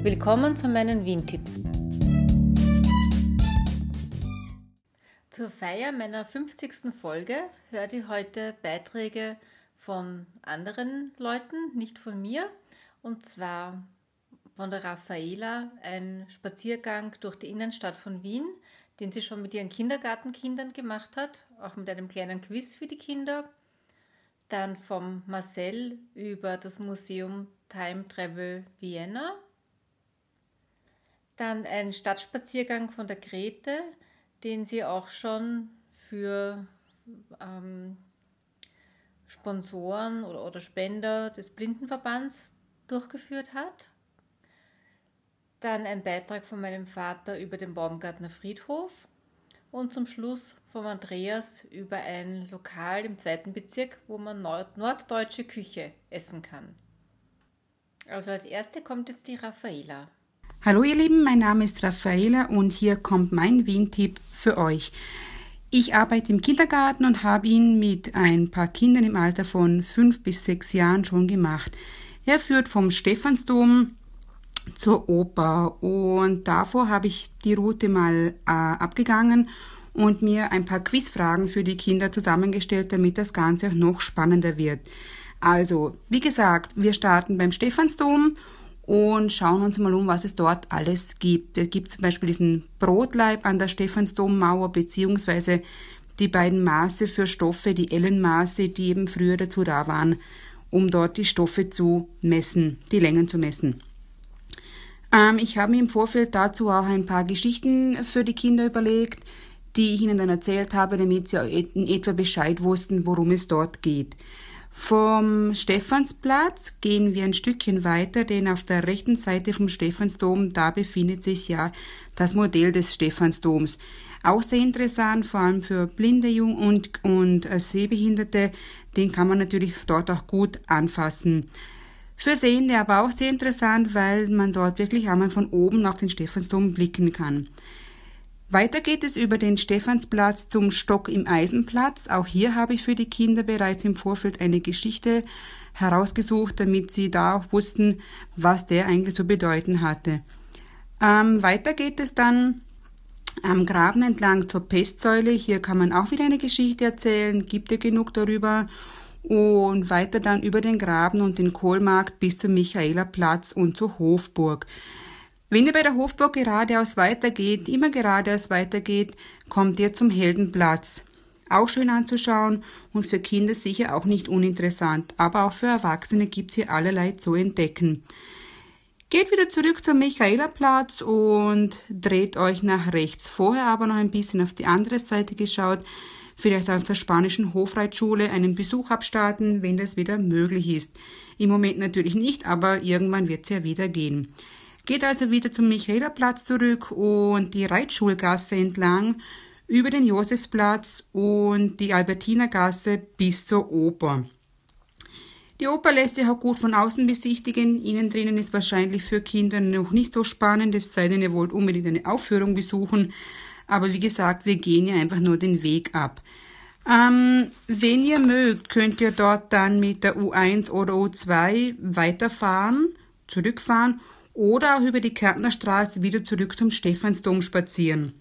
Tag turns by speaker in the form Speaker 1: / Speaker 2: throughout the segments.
Speaker 1: Willkommen zu meinen Wien-Tipps. Zur Feier meiner 50. Folge hört ihr heute Beiträge von anderen Leuten, nicht von mir. Und zwar von der Raffaela, ein Spaziergang durch die Innenstadt von Wien, den sie schon mit ihren Kindergartenkindern gemacht hat, auch mit einem kleinen Quiz für die Kinder. Dann vom Marcel über das Museum Time Travel Vienna. Dann ein Stadtspaziergang von der Grete, den sie auch schon für ähm, Sponsoren oder, oder Spender des Blindenverbands durchgeführt hat. Dann ein Beitrag von meinem Vater über den Baumgartner Friedhof und zum Schluss vom Andreas über ein Lokal im zweiten Bezirk, wo man nord norddeutsche Küche essen kann. Also als erste kommt jetzt die Raffaela.
Speaker 2: Hallo ihr Lieben, mein Name ist Raffaela und hier kommt mein Wien-Tipp für euch. Ich arbeite im Kindergarten und habe ihn mit ein paar Kindern im Alter von fünf bis sechs Jahren schon gemacht. Er führt vom Stephansdom zur Oper und davor habe ich die Route mal äh, abgegangen und mir ein paar Quizfragen für die Kinder zusammengestellt, damit das Ganze noch spannender wird. Also, wie gesagt, wir starten beim Stephansdom und schauen uns mal um, was es dort alles gibt. Es gibt zum Beispiel diesen Brotleib an der Stephansdommauer beziehungsweise die beiden Maße für Stoffe, die Ellenmaße, die eben früher dazu da waren, um dort die Stoffe zu messen, die Längen zu messen. Ähm, ich habe mir im Vorfeld dazu auch ein paar Geschichten für die Kinder überlegt, die ich ihnen dann erzählt habe, damit sie in etwa Bescheid wussten, worum es dort geht. Vom Stephansplatz gehen wir ein Stückchen weiter, denn auf der rechten Seite vom Stephansdom, da befindet sich ja das Modell des Stephansdoms. Auch sehr interessant, vor allem für blinde Jung und, und äh, Sehbehinderte, den kann man natürlich dort auch gut anfassen. Für Sehende aber auch sehr interessant, weil man dort wirklich einmal von oben auf den Stephansdom blicken kann. Weiter geht es über den Stephansplatz zum Stock im Eisenplatz. Auch hier habe ich für die Kinder bereits im Vorfeld eine Geschichte herausgesucht, damit sie da auch wussten, was der eigentlich zu bedeuten hatte. Ähm, weiter geht es dann am Graben entlang zur Pestsäule. Hier kann man auch wieder eine Geschichte erzählen, gibt es genug darüber. Und weiter dann über den Graben und den Kohlmarkt bis zum Michaelerplatz und zur Hofburg. Wenn ihr bei der Hofburg geradeaus weitergeht, immer geradeaus weitergeht, kommt ihr zum Heldenplatz. Auch schön anzuschauen und für Kinder sicher auch nicht uninteressant, aber auch für Erwachsene gibt's hier allerlei zu entdecken. Geht wieder zurück zum Michaelerplatz und dreht euch nach rechts. Vorher aber noch ein bisschen auf die andere Seite geschaut, vielleicht auf der spanischen Hofreitschule einen Besuch abstarten, wenn das wieder möglich ist. Im Moment natürlich nicht, aber irgendwann wird's ja wieder gehen. Geht also wieder zum Michaelerplatz zurück und die Reitschulgasse entlang über den Josefsplatz und die Albertinergasse bis zur Oper. Die Oper lässt sich auch gut von außen besichtigen. Innen drinnen ist wahrscheinlich für Kinder noch nicht so spannend, es sei denn, ihr wollt unbedingt eine Aufführung besuchen. Aber wie gesagt, wir gehen ja einfach nur den Weg ab. Ähm, wenn ihr mögt, könnt ihr dort dann mit der U1 oder U2 weiterfahren, zurückfahren oder auch über die Kärntner Straße wieder zurück zum Stephansdom spazieren.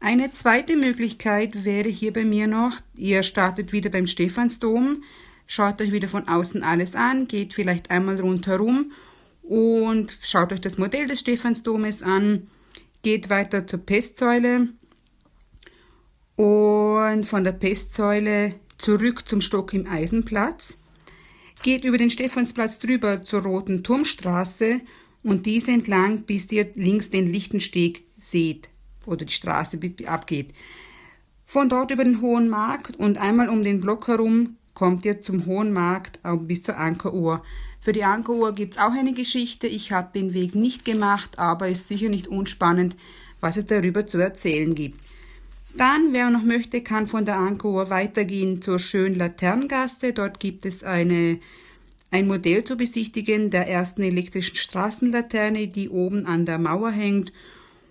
Speaker 2: Eine zweite Möglichkeit wäre hier bei mir noch, ihr startet wieder beim Stephansdom, schaut euch wieder von außen alles an, geht vielleicht einmal rundherum und schaut euch das Modell des Stephansdomes an, geht weiter zur Pestsäule und von der Pestsäule zurück zum Stock im Eisenplatz, geht über den Stephansplatz drüber zur Roten Turmstraße und diese entlang, bis ihr links den Lichtensteg seht oder die Straße abgeht. Von dort über den Hohen Markt und einmal um den Block herum kommt ihr zum Hohen Markt bis zur Ankeruhr. Für die Ankeruhr gibt's auch eine Geschichte. Ich habe den Weg nicht gemacht, aber ist sicher nicht unspannend, was es darüber zu erzählen gibt. Dann, wer noch möchte, kann von der Ankeruhr weitergehen zur schönen Laternengasse. Dort gibt es eine ein Modell zu besichtigen der ersten elektrischen Straßenlaterne, die oben an der Mauer hängt.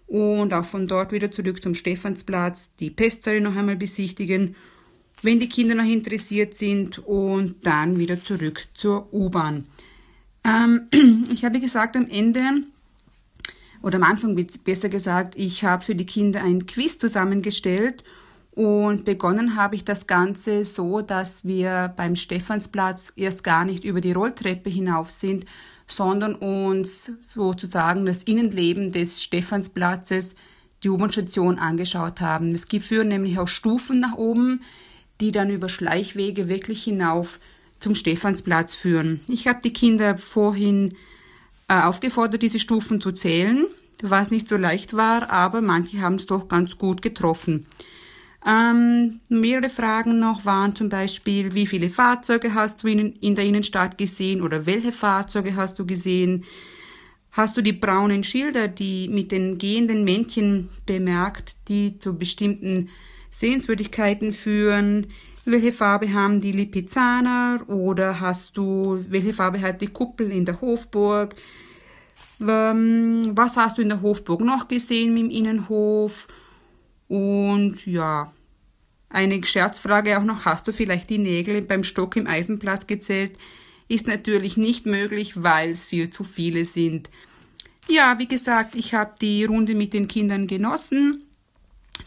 Speaker 2: Und auch von dort wieder zurück zum Stephansplatz, die Pestsäule noch einmal besichtigen, wenn die Kinder noch interessiert sind. Und dann wieder zurück zur U-Bahn. Ähm, ich habe gesagt, am Ende oder am Anfang besser gesagt, ich habe für die Kinder ein Quiz zusammengestellt und begonnen habe ich das Ganze so, dass wir beim Stephansplatz erst gar nicht über die Rolltreppe hinauf sind, sondern uns sozusagen das Innenleben des Stephansplatzes, die U-Bahn-Station angeschaut haben. Es gibt für nämlich auch Stufen nach oben, die dann über Schleichwege wirklich hinauf zum Stephansplatz führen. Ich habe die Kinder vorhin äh, aufgefordert, diese Stufen zu zählen, was nicht so leicht war, aber manche haben es doch ganz gut getroffen. Ähm, mehrere Fragen noch waren zum Beispiel, wie viele Fahrzeuge hast du in, in der Innenstadt gesehen oder welche Fahrzeuge hast du gesehen? Hast du die braunen Schilder, die mit den gehenden Männchen bemerkt, die zu bestimmten Sehenswürdigkeiten führen? Welche Farbe haben die Lipizzaner oder hast du, welche Farbe hat die Kuppel in der Hofburg? Ähm, was hast du in der Hofburg noch gesehen im Innenhof? Und ja, eine Scherzfrage auch noch, hast du vielleicht die Nägel beim Stock im Eisenplatz gezählt? Ist natürlich nicht möglich, weil es viel zu viele sind. Ja, wie gesagt, ich habe die Runde mit den Kindern genossen.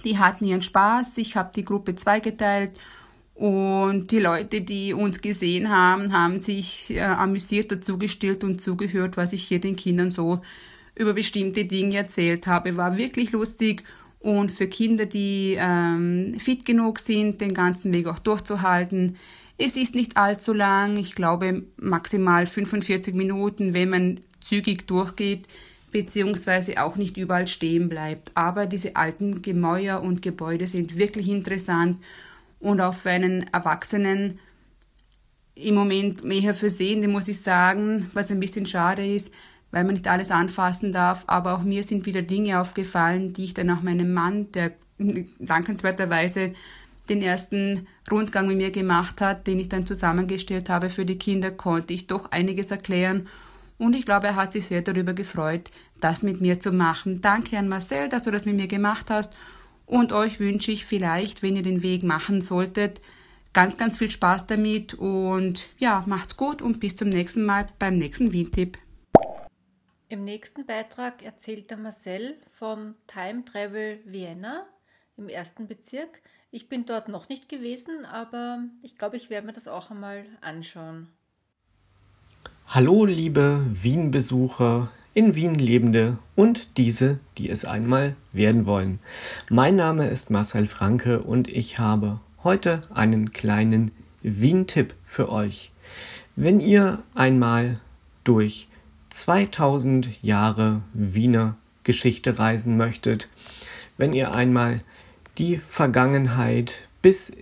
Speaker 2: Die hatten ihren Spaß. Ich habe die Gruppe zweigeteilt und die Leute, die uns gesehen haben, haben sich äh, amüsiert dazugestellt und zugehört, was ich hier den Kindern so über bestimmte Dinge erzählt habe. War wirklich lustig und für Kinder, die ähm, fit genug sind, den ganzen Weg auch durchzuhalten. Es ist nicht allzu lang, ich glaube maximal 45 Minuten, wenn man zügig durchgeht, beziehungsweise auch nicht überall stehen bleibt. Aber diese alten Gemäuer und Gebäude sind wirklich interessant und auch für einen Erwachsenen im Moment mehr für Sehende, muss ich sagen, was ein bisschen schade ist, weil man nicht alles anfassen darf. Aber auch mir sind wieder Dinge aufgefallen, die ich dann auch meinem Mann, der dankenswerterweise den ersten Rundgang mit mir gemacht hat, den ich dann zusammengestellt habe für die Kinder, konnte ich doch einiges erklären. Und ich glaube, er hat sich sehr darüber gefreut, das mit mir zu machen. Danke an Marcel, dass du das mit mir gemacht hast. Und euch wünsche ich vielleicht, wenn ihr den Weg machen solltet, ganz, ganz viel Spaß damit. Und ja, macht's gut und bis zum nächsten Mal beim nächsten Wien-Tipp.
Speaker 1: Im nächsten Beitrag erzählt der Marcel vom Time Travel Vienna im ersten Bezirk. Ich bin dort noch nicht gewesen, aber ich glaube, ich werde mir das auch einmal anschauen.
Speaker 3: Hallo, liebe Wien-Besucher, in Wien lebende und diese, die es einmal werden wollen. Mein Name ist Marcel Franke und ich habe heute einen kleinen Wien-Tipp für euch. Wenn ihr einmal durch 2000 Jahre Wiener Geschichte reisen möchtet, wenn ihr einmal die Vergangenheit bis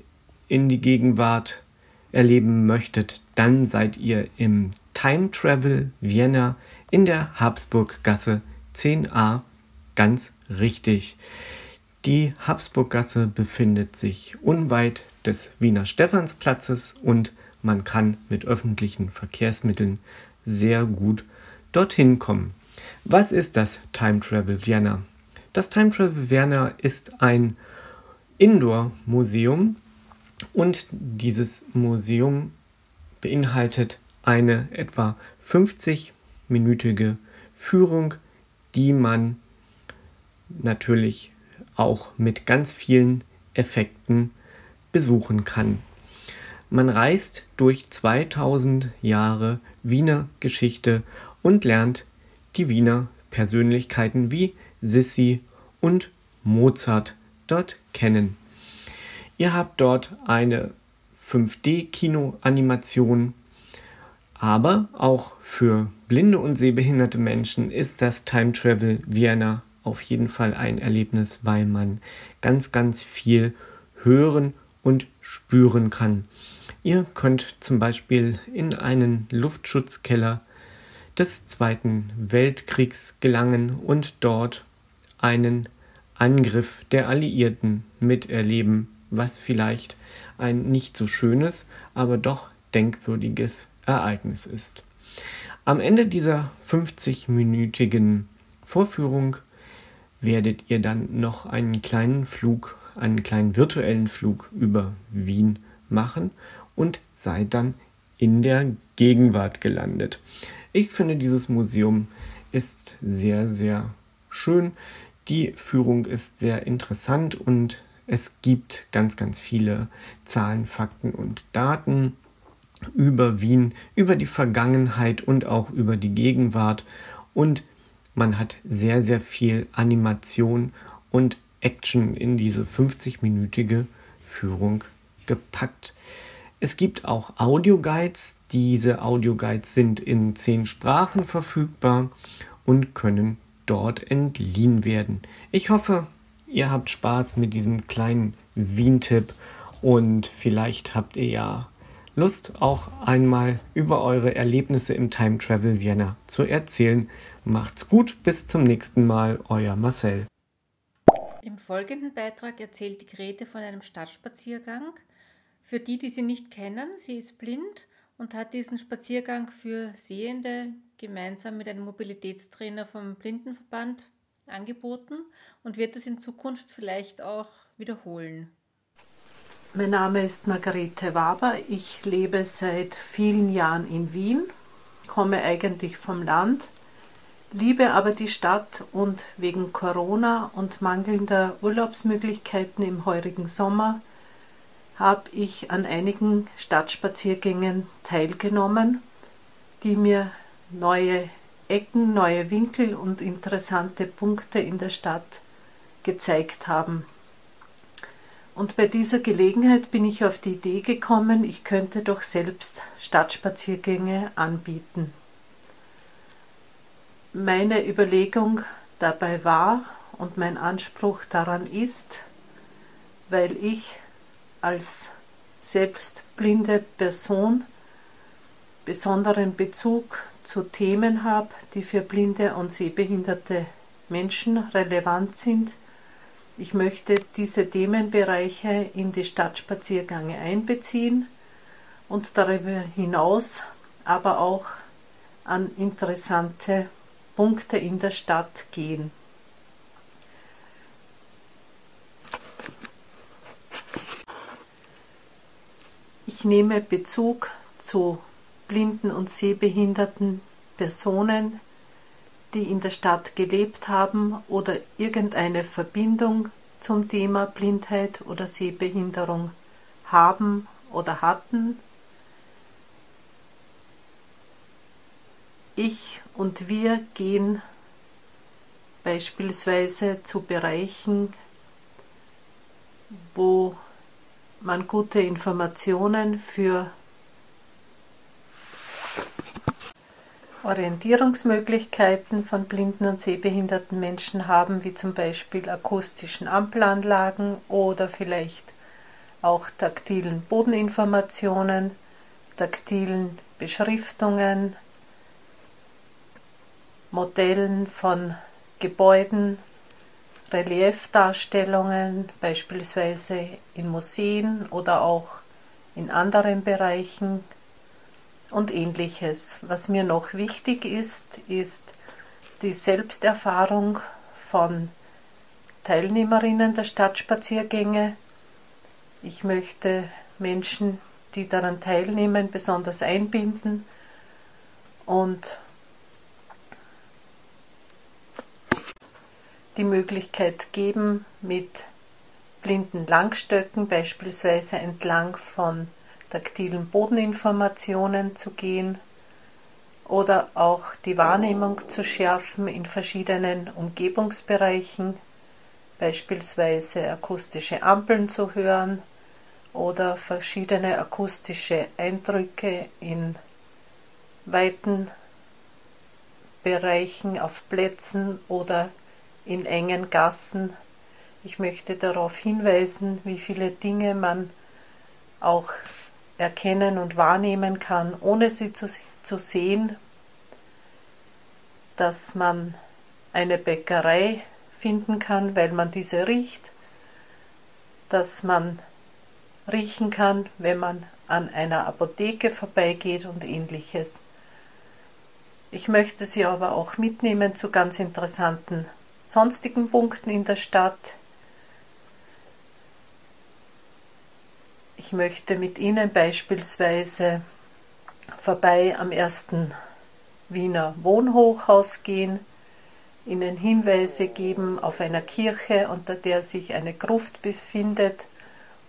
Speaker 3: in die Gegenwart erleben möchtet, dann seid ihr im Time Travel Vienna in der Habsburggasse 10a ganz richtig. Die Habsburggasse befindet sich unweit des Wiener Stephansplatzes und man kann mit öffentlichen Verkehrsmitteln sehr gut dorthin kommen. Was ist das Time Travel Vienna? Das Time Travel Vienna ist ein Indoor-Museum und dieses Museum beinhaltet eine etwa 50-minütige Führung, die man natürlich auch mit ganz vielen Effekten besuchen kann. Man reist durch 2000 Jahre Wiener Geschichte und lernt die Wiener Persönlichkeiten wie Sissi und Mozart dort kennen. Ihr habt dort eine 5D-Kino-Animation, aber auch für blinde und sehbehinderte Menschen ist das Time Travel Vienna auf jeden Fall ein Erlebnis, weil man ganz, ganz viel hören und spüren kann. Ihr könnt zum Beispiel in einen Luftschutzkeller des Zweiten Weltkriegs gelangen und dort einen Angriff der Alliierten miterleben, was vielleicht ein nicht so schönes, aber doch denkwürdiges Ereignis ist. Am Ende dieser 50-minütigen Vorführung werdet ihr dann noch einen kleinen Flug, einen kleinen virtuellen Flug über Wien machen und seid dann in der Gegenwart gelandet. Ich finde, dieses Museum ist sehr, sehr schön. Die Führung ist sehr interessant und es gibt ganz, ganz viele Zahlen, Fakten und Daten über Wien, über die Vergangenheit und auch über die Gegenwart. Und man hat sehr, sehr viel Animation und Action in diese 50-minütige Führung gepackt. Es gibt auch Audioguides. Diese Audioguides sind in zehn Sprachen verfügbar und können dort entliehen werden. Ich hoffe, ihr habt Spaß mit diesem kleinen Wien-Tipp und vielleicht habt ihr ja Lust, auch einmal über eure Erlebnisse im Time Travel Vienna zu erzählen. Macht's gut, bis zum nächsten Mal, euer Marcel.
Speaker 1: Im folgenden Beitrag erzählt die Grete von einem Stadtspaziergang. Für die, die sie nicht kennen, sie ist blind und hat diesen Spaziergang für Sehende gemeinsam mit einem Mobilitätstrainer vom Blindenverband angeboten und wird es in Zukunft vielleicht auch wiederholen.
Speaker 4: Mein Name ist Margarete Waber. Ich lebe seit vielen Jahren in Wien, komme eigentlich vom Land, liebe aber die Stadt und wegen Corona und mangelnder Urlaubsmöglichkeiten im heurigen Sommer habe ich an einigen Stadtspaziergängen teilgenommen, die mir neue Ecken, neue Winkel und interessante Punkte in der Stadt gezeigt haben. Und bei dieser Gelegenheit bin ich auf die Idee gekommen, ich könnte doch selbst Stadtspaziergänge anbieten. Meine Überlegung dabei war und mein Anspruch daran ist, weil ich als selbst blinde Person besonderen Bezug zu Themen habe, die für blinde und sehbehinderte Menschen relevant sind, ich möchte diese Themenbereiche in die Stadtspaziergänge einbeziehen und darüber hinaus aber auch an interessante Punkte in der Stadt gehen. Ich nehme Bezug zu blinden und sehbehinderten Personen, die in der Stadt gelebt haben oder irgendeine Verbindung zum Thema Blindheit oder Sehbehinderung haben oder hatten. Ich und wir gehen beispielsweise zu Bereichen, wo man gute Informationen für Orientierungsmöglichkeiten von blinden und sehbehinderten Menschen haben, wie zum Beispiel akustischen Ampelanlagen oder vielleicht auch taktilen Bodeninformationen, taktilen Beschriftungen, Modellen von Gebäuden, Reliefdarstellungen, beispielsweise in Museen oder auch in anderen Bereichen und ähnliches. Was mir noch wichtig ist, ist die Selbsterfahrung von Teilnehmerinnen der Stadtspaziergänge. Ich möchte Menschen, die daran teilnehmen, besonders einbinden und die Möglichkeit geben, mit blinden Langstöcken beispielsweise entlang von taktilen Bodeninformationen zu gehen oder auch die Wahrnehmung zu schärfen in verschiedenen Umgebungsbereichen, beispielsweise akustische Ampeln zu hören oder verschiedene akustische Eindrücke in weiten Bereichen auf Plätzen oder in engen Gassen. Ich möchte darauf hinweisen, wie viele Dinge man auch erkennen und wahrnehmen kann, ohne sie zu, zu sehen, dass man eine Bäckerei finden kann, weil man diese riecht, dass man riechen kann, wenn man an einer Apotheke vorbeigeht und ähnliches. Ich möchte Sie aber auch mitnehmen zu ganz interessanten sonstigen Punkten in der Stadt, Ich möchte mit Ihnen beispielsweise vorbei am ersten Wiener Wohnhochhaus gehen. ihnen Hinweise geben auf einer Kirche, unter der sich eine Gruft befindet,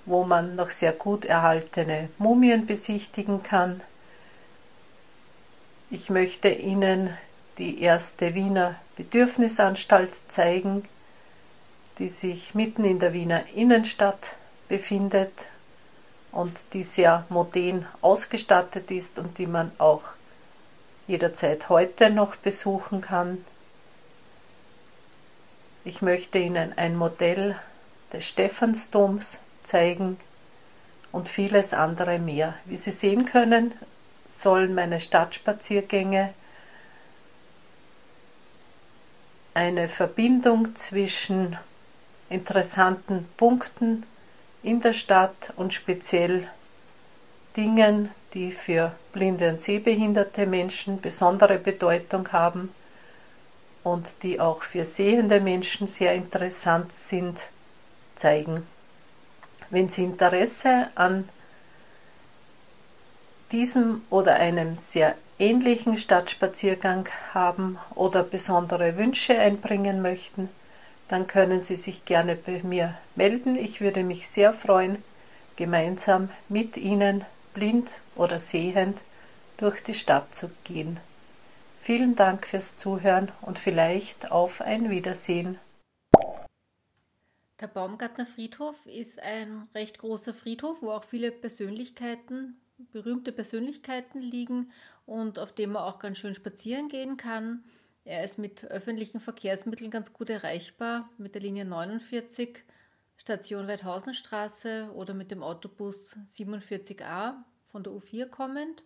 Speaker 4: wo man noch sehr gut erhaltene Mumien besichtigen kann. Ich möchte Ihnen die erste Wiener Bedürfnisanstalt zeigen, die sich mitten in der Wiener Innenstadt befindet und die sehr modern ausgestattet ist und die man auch jederzeit heute noch besuchen kann. Ich möchte Ihnen ein Modell des Stephansdoms zeigen und vieles andere mehr. Wie Sie sehen können, sollen meine Stadtspaziergänge eine Verbindung zwischen interessanten Punkten in der Stadt und speziell Dingen, die für blinde und sehbehinderte Menschen besondere Bedeutung haben und die auch für sehende Menschen sehr interessant sind, zeigen. Wenn Sie Interesse an diesem oder einem sehr ähnlichen Stadtspaziergang haben oder besondere Wünsche einbringen möchten, dann können Sie sich gerne bei mir melden. Ich würde mich sehr freuen, gemeinsam mit Ihnen, blind oder sehend, durch die Stadt zu gehen. Vielen Dank fürs Zuhören und vielleicht auf ein Wiedersehen.
Speaker 1: Der Baumgartner Friedhof ist ein recht großer Friedhof, wo auch viele Persönlichkeiten, berühmte Persönlichkeiten liegen und auf dem man auch ganz schön spazieren gehen kann. Er ist mit öffentlichen Verkehrsmitteln ganz gut erreichbar, mit der Linie 49 Station Weidhausenstraße oder mit dem Autobus 47a von der U4 kommend.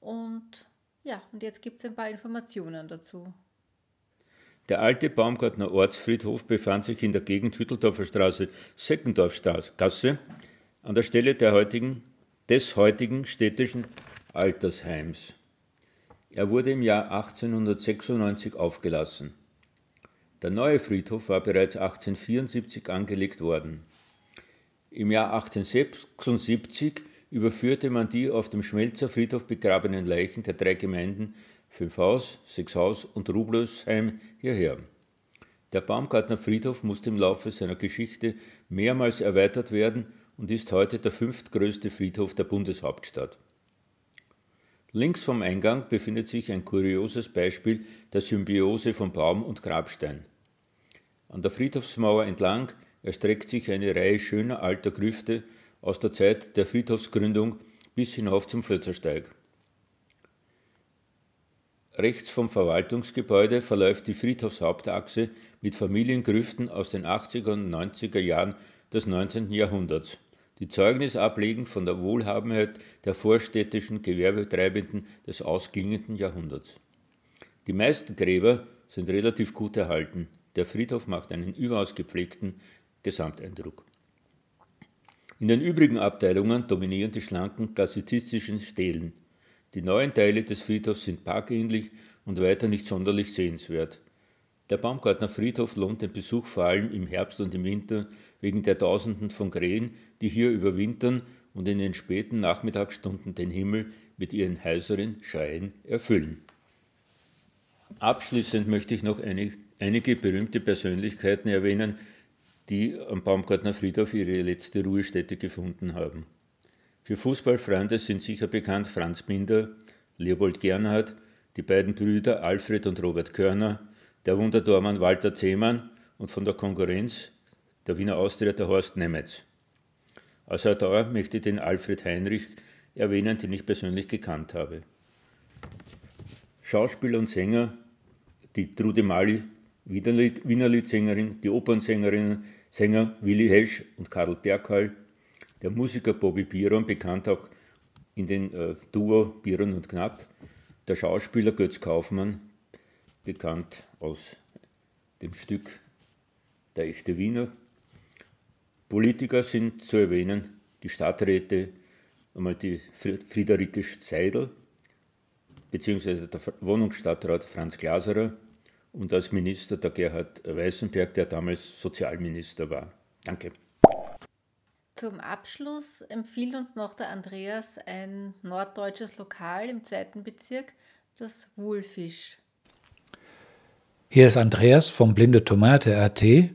Speaker 1: Und ja, und jetzt gibt es ein paar Informationen dazu.
Speaker 5: Der alte Baumgartner Ortsfriedhof befand sich in der Gegend Hütteldorfer Straße, Seckendorfgasse, an der Stelle der heutigen, des heutigen städtischen Altersheims. Er wurde im Jahr 1896 aufgelassen. Der neue Friedhof war bereits 1874 angelegt worden. Im Jahr 1876 überführte man die auf dem Schmelzer Friedhof begrabenen Leichen der drei Gemeinden Fünfhaus, Sechshaus und Rublosheim hierher. Der Baumgartner Friedhof musste im Laufe seiner Geschichte mehrmals erweitert werden und ist heute der fünftgrößte Friedhof der Bundeshauptstadt. Links vom Eingang befindet sich ein kurioses Beispiel der Symbiose von Baum und Grabstein. An der Friedhofsmauer entlang erstreckt sich eine Reihe schöner alter Grüfte aus der Zeit der Friedhofsgründung bis hinauf zum Völzersteig. Rechts vom Verwaltungsgebäude verläuft die Friedhofshauptachse mit Familiengrüften aus den 80er und 90er Jahren des 19. Jahrhunderts die Zeugnis ablegen von der Wohlhabenheit der vorstädtischen Gewerbetreibenden des ausklingenden Jahrhunderts. Die meisten Gräber sind relativ gut erhalten. Der Friedhof macht einen überaus gepflegten Gesamteindruck. In den übrigen Abteilungen dominieren die schlanken klassizistischen Stelen. Die neuen Teile des Friedhofs sind parkähnlich und weiter nicht sonderlich sehenswert. Der Baumgartner Friedhof lohnt den Besuch vor allem im Herbst und im Winter wegen der Tausenden von Krähen, die hier überwintern und in den späten Nachmittagsstunden den Himmel mit ihren heiseren Schreien erfüllen. Abschließend möchte ich noch eine, einige berühmte Persönlichkeiten erwähnen, die am Baumgartner Friedhof ihre letzte Ruhestätte gefunden haben. Für Fußballfreunde sind sicher bekannt Franz Binder, Leopold Gernhardt, die beiden Brüder Alfred und Robert Körner, der Wundertormann Walter Zehmann und von der Konkurrenz der Wiener Austria der Horst Nemetz. Als Autor möchte ich den Alfred Heinrich erwähnen, den ich persönlich gekannt habe. Schauspieler und Sänger, die Trude Mali, Wienerlied-Sängerin, die Opernsängerinnen, Sänger Willi Hesch und Karl Terkal, der Musiker Bobby Biron, bekannt auch in den äh, Duo Biron und Knapp, der Schauspieler Götz Kaufmann, bekannt aus dem Stück Der echte Wiener. Politiker sind zu erwähnen die Stadträte, einmal die Friederike Zeidel, beziehungsweise der Wohnungsstadtrat Franz Glaserer und als Minister der Gerhard Weißenberg, der damals Sozialminister war. Danke.
Speaker 1: Zum Abschluss empfiehlt uns noch der Andreas ein norddeutsches Lokal im zweiten Bezirk, das Wohlfisch.
Speaker 6: Hier ist Andreas vom Blinde Tomate RT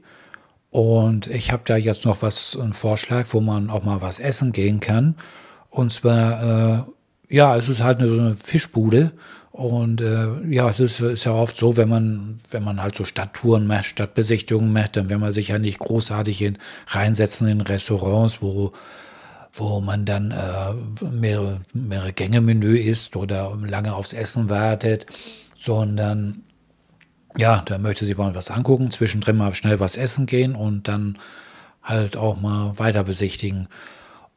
Speaker 6: und ich habe da jetzt noch was, einen Vorschlag, wo man auch mal was essen gehen kann. Und zwar, äh, ja, es ist halt eine, so eine Fischbude und äh, ja, es ist, ist, ja oft so, wenn man, wenn man halt so Stadttouren macht, Stadtbesichtigungen macht, dann will man sich ja nicht großartig in, reinsetzen in Restaurants, wo, wo man dann äh, mehrere, mehrere Gänge-Menü isst oder lange aufs Essen wartet, sondern ja, da möchte sich mal was angucken, zwischendrin mal schnell was essen gehen und dann halt auch mal weiter besichtigen.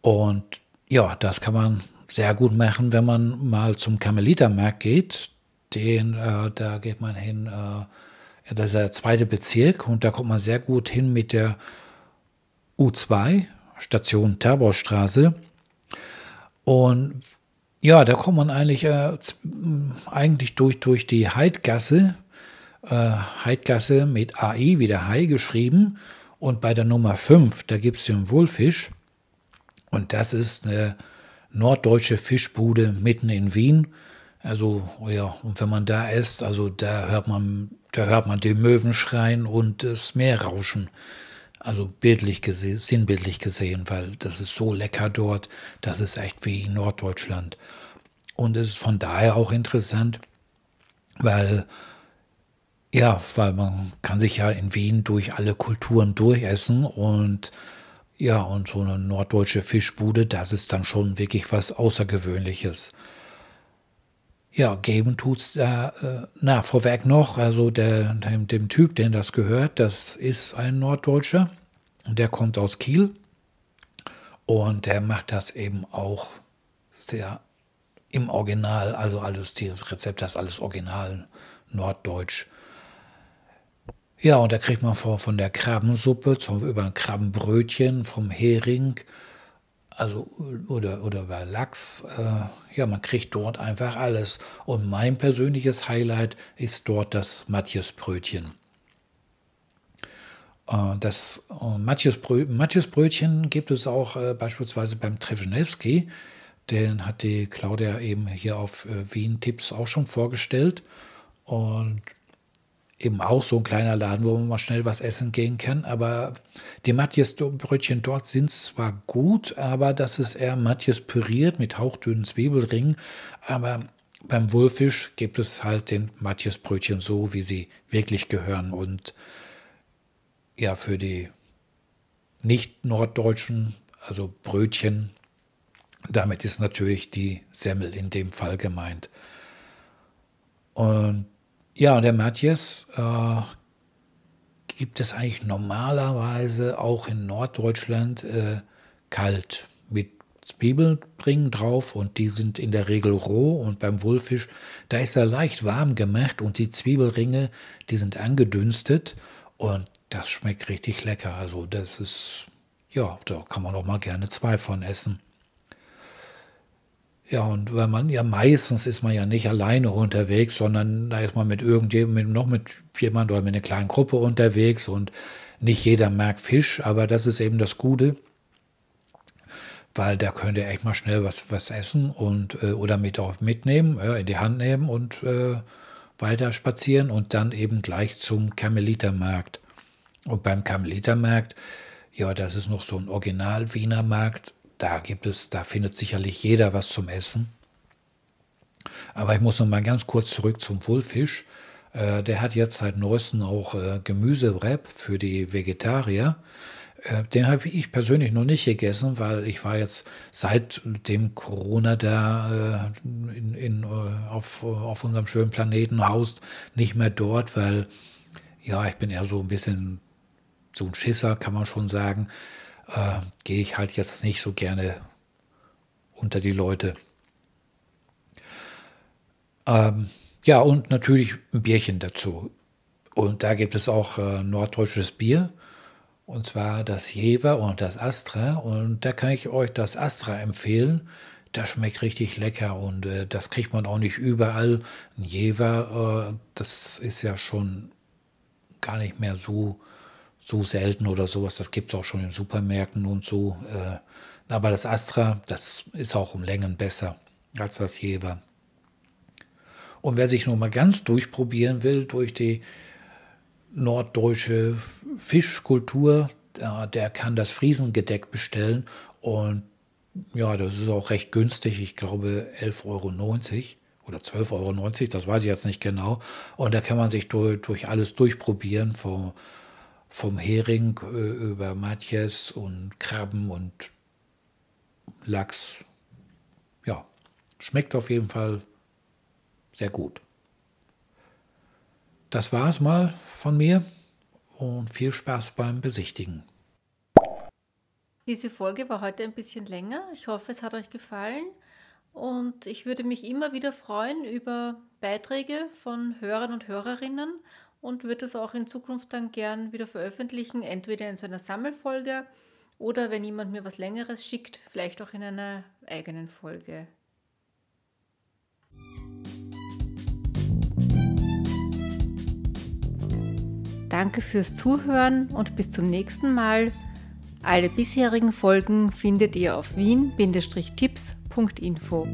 Speaker 6: Und ja, das kann man sehr gut machen, wenn man mal zum Karmelitermarkt geht. Den, äh, da geht man hin, äh, das ist der zweite Bezirk und da kommt man sehr gut hin mit der U2, Station Terborstraße. Und ja, da kommt man eigentlich, äh, eigentlich durch, durch die Heidgasse äh, Heidgasse mit AI wieder Hai geschrieben. Und bei der Nummer 5, da gibt es den Wohlfisch. Und das ist eine norddeutsche Fischbude mitten in Wien. Also, ja, und wenn man da ist, also da hört man, da hört man den Möwen schreien und das Meer rauschen. Also bildlich gesehen, sinnbildlich gesehen, weil das ist so lecker dort, das ist echt wie Norddeutschland. Und es ist von daher auch interessant, weil ja, weil man kann sich ja in Wien durch alle Kulturen durchessen und ja, und so eine norddeutsche Fischbude, das ist dann schon wirklich was Außergewöhnliches. Ja, geben tut's da, äh, na, vorweg noch, also der, dem, dem Typ, den das gehört, das ist ein Norddeutscher und der kommt aus Kiel und der macht das eben auch sehr im Original, also alles, die Rezepte, das alles original norddeutsch. Ja, und da kriegt man von, von der Krabbensuppe zum, über ein Krabbenbrötchen, vom Hering, also oder, oder über Lachs. Äh, ja, man kriegt dort einfach alles. Und mein persönliches Highlight ist dort das Matjesbrötchen. Äh, das äh, Matjesbrötchen gibt es auch äh, beispielsweise beim Trzewnewski. Den hat die Claudia eben hier auf äh, Wien Tipps auch schon vorgestellt. Und eben auch so ein kleiner Laden, wo man mal schnell was essen gehen kann. Aber die Matjes-Brötchen dort sind zwar gut, aber das ist eher Matjes püriert mit hauchdünnen Zwiebelringen. Aber beim Wulfisch gibt es halt den Matjes-Brötchen so, wie sie wirklich gehören. Und ja, für die nicht-norddeutschen, also Brötchen, damit ist natürlich die Semmel in dem Fall gemeint. Und ja, der Matthias äh, gibt es eigentlich normalerweise auch in Norddeutschland äh, kalt mit Zwiebelringen drauf und die sind in der Regel roh und beim Wulfisch, da ist er leicht warm gemacht und die Zwiebelringe, die sind angedünstet und das schmeckt richtig lecker. Also das ist, ja, da kann man auch mal gerne zwei von essen. Ja, und weil man ja meistens ist man ja nicht alleine unterwegs, sondern da ist man mit irgendjemandem, noch mit jemand oder mit einer kleinen Gruppe unterwegs und nicht jeder mag Fisch, aber das ist eben das Gute, weil da könnt ihr echt mal schnell was, was essen und äh, oder mit auch mitnehmen, ja, in die Hand nehmen und äh, weiter spazieren und dann eben gleich zum Karmelitermarkt. Und beim Karmelitermarkt, ja, das ist noch so ein Original Wiener Markt, da gibt es, da findet sicherlich jeder was zum Essen. Aber ich muss noch mal ganz kurz zurück zum Wulfisch. Äh, der hat jetzt seit neuestem auch äh, Gemüsewrap für die Vegetarier. Äh, den habe ich persönlich noch nicht gegessen, weil ich war jetzt seit dem Corona da in, in, auf, auf unserem schönen Planeten haust nicht mehr dort, weil ja, ich bin eher so ein bisschen so ein Schisser, kann man schon sagen äh, gehe ich halt jetzt nicht so gerne unter die Leute. Ähm, ja, und natürlich ein Bierchen dazu. Und da gibt es auch äh, norddeutsches Bier. Und zwar das Jever und das Astra. Und da kann ich euch das Astra empfehlen. Das schmeckt richtig lecker und äh, das kriegt man auch nicht überall. Ein Jever, äh, das ist ja schon gar nicht mehr so so selten oder sowas. Das gibt es auch schon in Supermärkten und so. Äh, aber das Astra, das ist auch um Längen besser als das Jever. Und wer sich nur mal ganz durchprobieren will durch die norddeutsche Fischkultur, der, kann das Friesengedeck bestellen und ja, das ist auch recht günstig. Ich glaube 11,90 Euro oder 12,90 Euro, das weiß ich jetzt nicht genau. Und da kann man sich durch, durch alles durchprobieren, vom, vom Hering äh, über Matjes und Krabben und Lachs. Ja, schmeckt auf jeden Fall sehr gut. Das war es mal von mir und viel Spaß beim Besichtigen.
Speaker 1: Diese Folge war heute ein bisschen länger. Ich hoffe, es hat euch gefallen. Und ich würde mich immer wieder freuen über Beiträge von Hörern und Hörerinnen und würde es auch in Zukunft dann gern wieder veröffentlichen, entweder in so einer Sammelfolge oder wenn jemand mir was Längeres schickt, vielleicht auch in einer eigenen Folge. Danke fürs Zuhören und bis zum nächsten Mal. Alle bisherigen Folgen findet ihr auf wien-tipps.info.